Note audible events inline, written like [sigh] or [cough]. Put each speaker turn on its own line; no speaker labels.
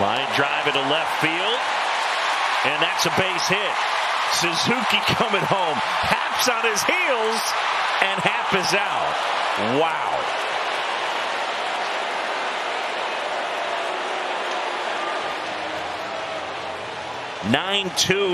Line drive into left field. And that's a base hit. Suzuki [laughs] coming home. Happ's on his heels. And half is out. Wow. 9 2.